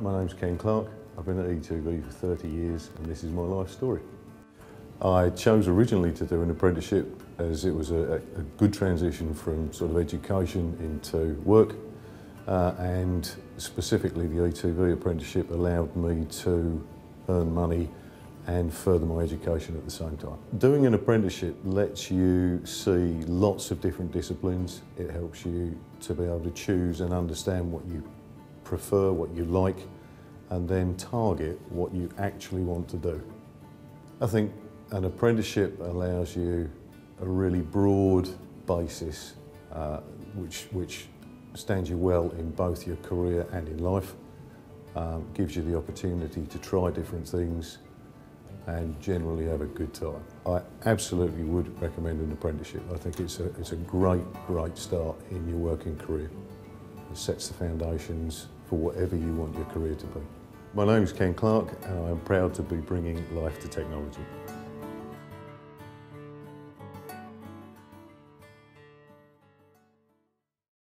My name's Ken Clarke. I've been at E2V for 30 years and this is my life story. I chose originally to do an apprenticeship as it was a, a good transition from sort of education into work uh, and specifically the E2V apprenticeship allowed me to earn money and further my education at the same time. Doing an apprenticeship lets you see lots of different disciplines. It helps you to be able to choose and understand what you prefer, what you like, and then target what you actually want to do. I think an apprenticeship allows you a really broad basis uh, which, which stands you well in both your career and in life, um, gives you the opportunity to try different things, and generally have a good time. I absolutely would recommend an apprenticeship. I think it's a, it's a great, great start in your working career. It sets the foundations for whatever you want your career to be. My name is Ken Clarke and I'm proud to be bringing life to technology.